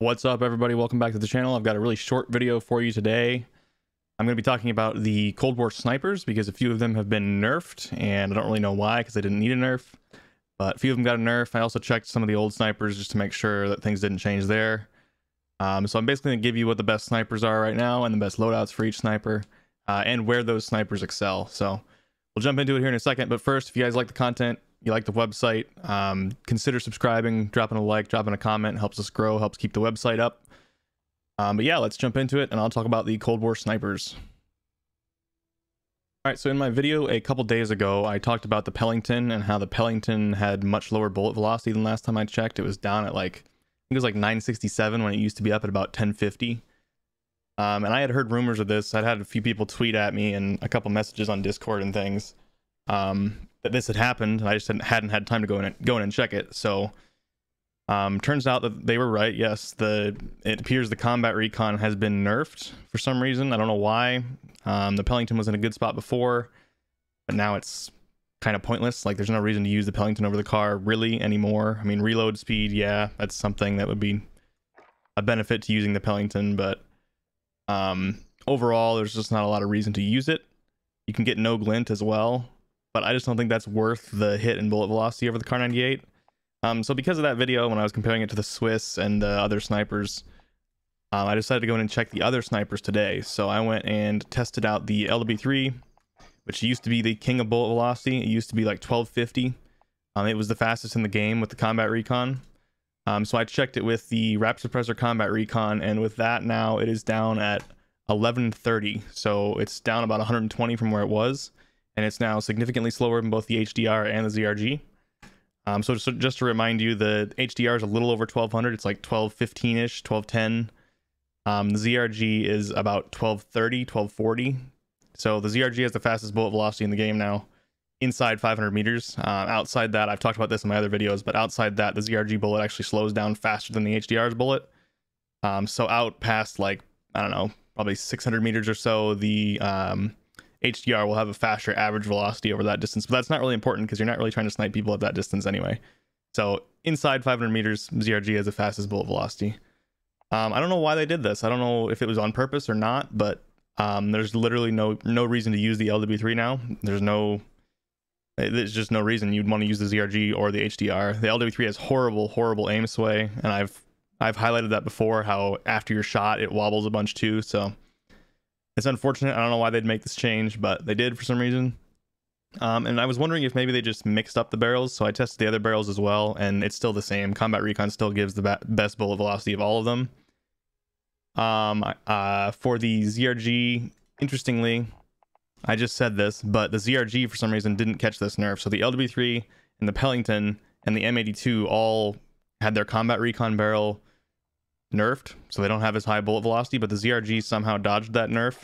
What's up everybody? Welcome back to the channel. I've got a really short video for you today. I'm going to be talking about the Cold War snipers because a few of them have been nerfed and I don't really know why because they didn't need a nerf. But a few of them got a nerf. I also checked some of the old snipers just to make sure that things didn't change there. Um, so I'm basically going to give you what the best snipers are right now and the best loadouts for each sniper uh, and where those snipers excel. So we'll jump into it here in a second. But first, if you guys like the content, you like the website, um, consider subscribing, dropping a like, dropping a comment. Helps us grow, helps keep the website up. Um, but yeah, let's jump into it and I'll talk about the Cold War snipers. All right, so in my video a couple days ago, I talked about the Pelington and how the Pelington had much lower bullet velocity than last time I checked. It was down at like, I think it was like 967 when it used to be up at about 1050. Um, and I had heard rumors of this. I'd had a few people tweet at me and a couple messages on Discord and things. Um, that this had happened. I just hadn't, hadn't had time to go in and go in and check it. So um, turns out that they were right. Yes, the it appears the combat recon has been nerfed for some reason. I don't know why. Um, the Pelington was in a good spot before, but now it's kind of pointless. Like there's no reason to use the Pelington over the Kar really anymore. I mean, reload speed, yeah, that's something that would be a benefit to using the Pelington, but um, overall, there's just not a lot of reason to use it. You can get no glint as well, but I just don't think that's worth the hit and bullet velocity over the Kar 98. Um, so because of that video, when I was comparing it to the Swiss and the other snipers, um, I decided to go in and check the other snipers today. So I went and tested out the LW3, which used to be the king of bullet velocity. It used to be like 1250. Um, it was the fastest in the game with the combat recon. Um, so I checked it with the rapid suppressor combat recon, and with that now it is down at 1130. So it's down about 120 from where it was and it's now significantly slower than both the HDR and the ZRG. Um, so just, just to remind you, the HDR is a little over 1200. It's like 1215-ish, 1210. Um, the ZRG is about 1230, 1240. So the ZRG has the fastest bullet velocity in the game now, inside 500 meters. Uh, outside that, I've talked about this in my other videos, but outside that, the ZRG bullet actually slows down faster than the HDR's bullet. Um, so out past like, I don't know, probably 600 meters or so, the um, HDR will have a faster average velocity over that distance, but that's not really important because you're not really trying to snipe people at that distance anyway. So inside 500 meters, ZRG has the fastest bullet velocity. Um, I don't know why they did this. I don't know if it was on purpose or not, but um, there's literally no no reason to use the LW3 now. There's no there's just no reason you'd want to use the ZRG or the HDR. The LW3 has horrible, horrible aim sway, and I've I've highlighted that before. How after your shot it wobbles a bunch too. So it's unfortunate. I don't know why they'd make this change, but they did for some reason. Um, and I was wondering if maybe they just mixed up the barrels. So I tested the other barrels as well, and it's still the same. Combat Recon still gives the best bullet velocity of all of them. Um, uh, for the ZRG, interestingly, I just said this, but the ZRG for some reason didn't catch this nerf. So the LW3 and the Pelington and the M82 all had their Combat Recon barrel nerfed, so they don't have as high bullet velocity, but the ZRG somehow dodged that nerf.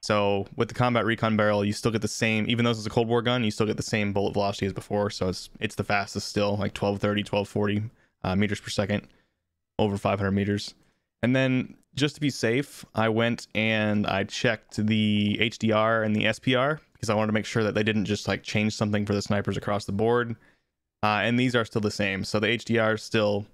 So with the combat recon barrel, you still get the same, even though it's a Cold War gun, you still get the same bullet velocity as before. So it's it's the fastest still, like 1230, 1240 uh, meters per second, over 500 meters. And then just to be safe, I went and I checked the HDR and the SPR because I wanted to make sure that they didn't just like change something for the snipers across the board. Uh, and these are still the same. So the HDR is still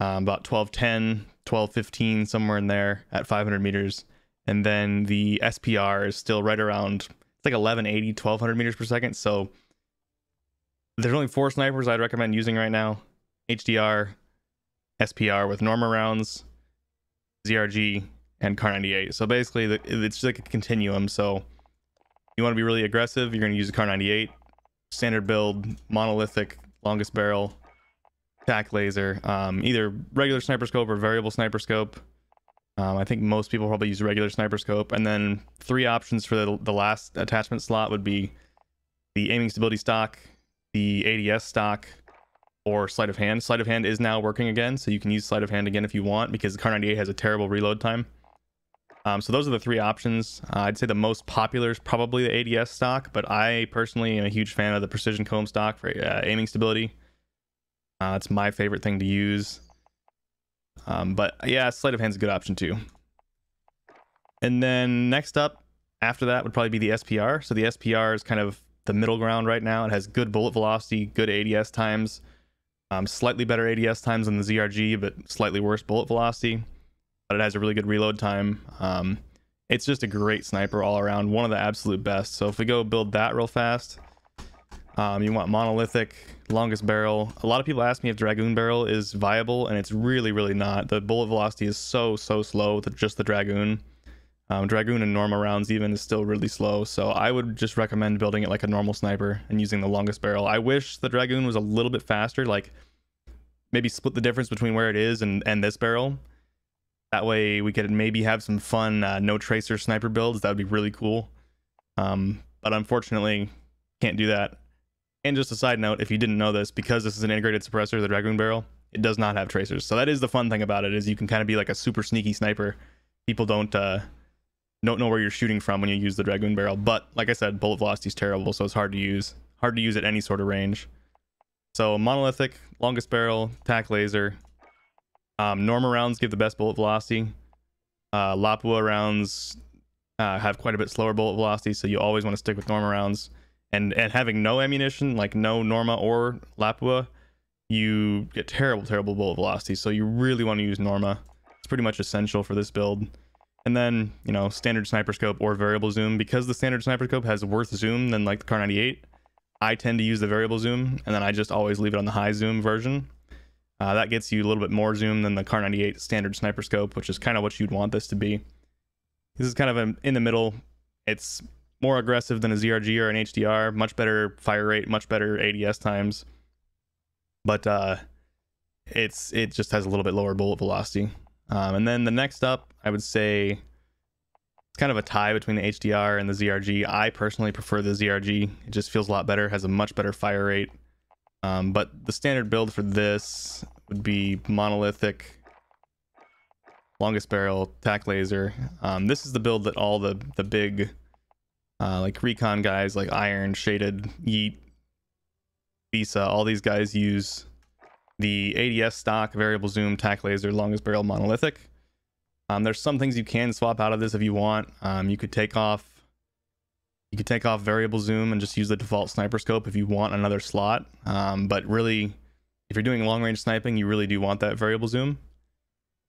um, about 1210, 1215, somewhere in there at 500 meters. And then the SPR is still right around, it's like 1180, 1200 meters per second. So there's only four snipers I'd recommend using right now HDR, SPR with Norma rounds, ZRG, and Kar 98. So basically, it's like a continuum. So you want to be really aggressive, you're going to use a Kar 98, standard build, monolithic, longest barrel, tac laser, um, either regular sniper scope or variable sniper scope. Um, I think most people probably use regular sniper scope. And then three options for the, the last attachment slot would be the aiming stability stock, the ADS stock, or sleight of hand. Sleight of hand is now working again, so you can use sleight of hand again if you want because the Kar 98 has a terrible reload time. Um, so those are the three options. Uh, I'd say the most popular is probably the ADS stock, but I personally am a huge fan of the precision comb stock for uh, aiming stability. Uh, it's my favorite thing to use. Um, but yeah, sleight of hand's is a good option too. And then next up, after that would probably be the SPR. So the SPR is kind of the middle ground right now. It has good bullet velocity, good ADS times, Um, slightly better ADS times than the ZRG, but slightly worse bullet velocity. But it has a really good reload time. Um, it's just a great sniper all around, one of the absolute best. So if we go build that real fast, um, you want monolithic, longest barrel. A lot of people ask me if Dragoon barrel is viable, and it's really, really not. The bullet velocity is so, so slow with just the Dragoon. Um, Dragoon and normal rounds even is still really slow, so I would just recommend building it like a normal sniper and using the longest barrel. I wish the Dragoon was a little bit faster, like maybe split the difference between where it is and, and this barrel. That way we could maybe have some fun uh, no tracer sniper builds. That would be really cool. Um, but unfortunately, can't do that. And just a side note, if you didn't know this, because this is an integrated suppressor, the Dragoon barrel, it does not have tracers. So that is the fun thing about it, is you can kind of be like a super sneaky sniper. People don't uh, don't know where you're shooting from when you use the Dragoon barrel. But like I said, bullet velocity is terrible, so it's hard to use. Hard to use at any sort of range. So monolithic, longest barrel, tac laser. Um, rounds give the best bullet velocity. Uh, Lapua rounds uh, have quite a bit slower bullet velocity, so you always want to stick with Norma rounds. And and having no ammunition, like no Norma or Lapua, you get terrible, terrible bullet velocity. So you really want to use Norma. It's pretty much essential for this build. And then, you know, standard sniper scope or variable zoom. Because the standard sniper scope has worse zoom than like the Kar 98, I tend to use the variable zoom, and then I just always leave it on the high zoom version. Uh, that gets you a little bit more zoom than the Kar 98 standard sniper scope, which is kind of what you'd want this to be. This is kind of a, in the middle. It's more aggressive than a ZRG or an HDR, much better fire rate, much better ADS times. But uh, it's it just has a little bit lower bullet velocity. Um, and then the next up, I would say it's kind of a tie between the HDR and the ZRG. I personally prefer the ZRG. It just feels a lot better, has a much better fire rate. Um, but the standard build for this would be monolithic, longest barrel, tac laser. Um, this is the build that all the the big uh, like recon guys like Iron, Shaded, Yeet, Visa, all these guys use the ADS stock, variable zoom, tac laser, longest barrel, monolithic. Um, there's some things you can swap out of this if you want. Um, you could take off you could take off variable zoom and just use the default sniper scope if you want another slot. Um, but really, if you're doing long range sniping, you really do want that variable zoom.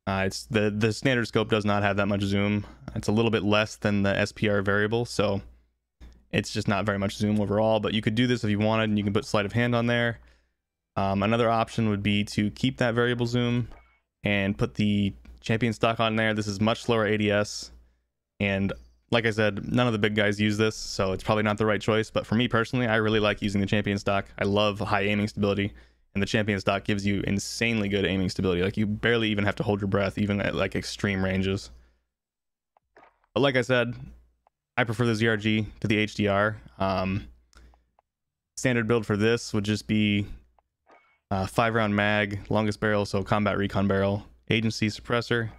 Uh, it's the the standard scope does not have that much zoom. It's a little bit less than the SPR variable, so it's just not very much zoom overall. But you could do this if you wanted, and you can put sleight of hand on there. Um, another option would be to keep that variable zoom and put the champion stock on there. This is much slower ADS. And like I said, none of the big guys use this, so it's probably not the right choice. But for me personally, I really like using the champion stock. I love high aiming stability. And the champion stock gives you insanely good aiming stability. Like you barely even have to hold your breath, even at like extreme ranges. But like I said, I prefer the ZRG to the HDR. Um, standard build for this would just be uh, five round mag, longest barrel, so combat recon barrel, agency suppressor,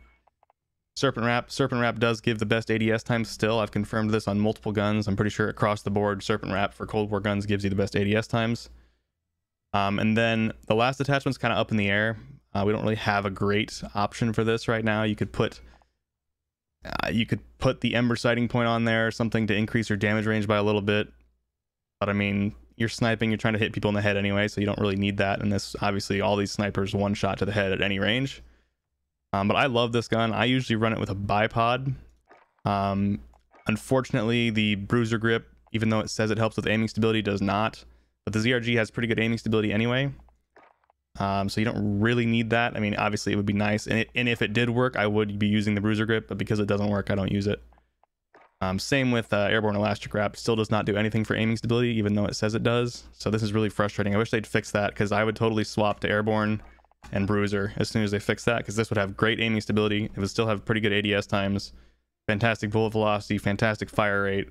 serpent wrap. Serpent wrap does give the best ADS times still. I've confirmed this on multiple guns. I'm pretty sure across the board, serpent wrap for Cold War guns gives you the best ADS times. Um, and then the last attachment's kind of up in the air. Uh, we don't really have a great option for this right now. You could put uh, you could put the ember sighting point on there, something to increase your damage range by a little bit. But I mean, you're sniping, you're trying to hit people in the head anyway, so you don't really need that. And this, obviously, all these snipers one shot to the head at any range. Um, but I love this gun. I usually run it with a bipod. Um, unfortunately, the bruiser grip, even though it says it helps with aiming stability, does not. But the ZRG has pretty good aiming stability anyway. Um, so you don't really need that. I mean, obviously it would be nice. And, it, and if it did work, I would be using the bruiser grip, but because it doesn't work, I don't use it. Um, same with uh, Airborne Elastic Wrap. Still does not do anything for aiming stability, even though it says it does. So this is really frustrating. I wish they'd fix that because I would totally swap to Airborne and Bruiser as soon as they fix that because this would have great aiming stability. It would still have pretty good ADS times, fantastic bullet velocity, fantastic fire rate,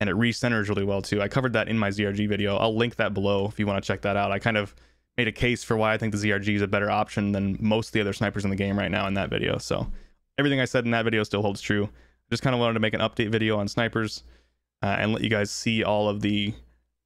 and it recenters really well too. I covered that in my ZRG video. I'll link that below if you want to check that out. I kind of made a case for why I think the ZRG is a better option than most of the other snipers in the game right now in that video. So everything I said in that video still holds true just kind of wanted to make an update video on snipers uh, and let you guys see all of the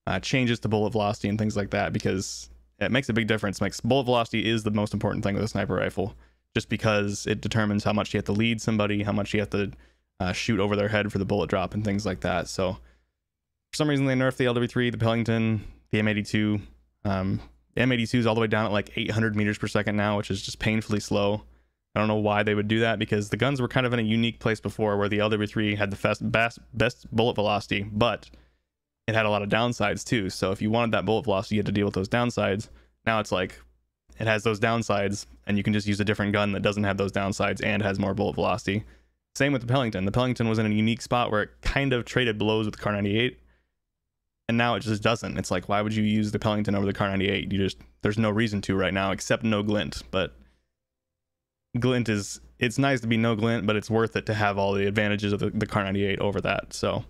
uh, changes to bullet velocity and things like that because it makes a big difference. Makes bullet velocity is the most important thing with a sniper rifle, just because it determines how much you have to lead somebody, how much you have to uh, shoot over their head for the bullet drop and things like that. So for some reason they nerfed the LW3, the Pelington, the M82. Um, M82 is all the way down at like 800 meters per second now, which is just painfully slow. I don't know why they would do that because the guns were kind of in a unique place before where the LW3 had the best, best, best bullet velocity, but it had a lot of downsides too. So if you wanted that bullet velocity, you had to deal with those downsides. Now it's like it has those downsides and you can just use a different gun that doesn't have those downsides and has more bullet velocity. Same with the Pelington. The Pelington was in a unique spot where it kind of traded blows with the Kar 98 and now it just doesn't. It's like why would you use the Pelington over the Kar 98? You just there's no reason to right now except no glint, but glint is it's nice to be no glint, but it's worth it to have all the advantages of the, the Kar 98 over that. So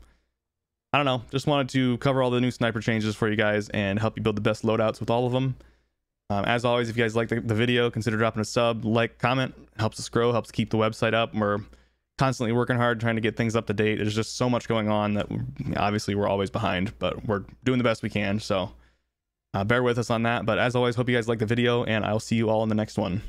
I don't know. Just wanted to cover all the new sniper changes for you guys and help you build the best loadouts with all of them. Um, as always, if you guys like the, the, video, consider dropping a sub, like, comment. Helps us grow, helps keep the website up. We're constantly working hard, trying to get things up to date. There's just so much going on that obviously we're always behind, but we're doing the best we can. So uh, bear with us on that. But as always, hope you guys like the video, and I'll see you all in the next one.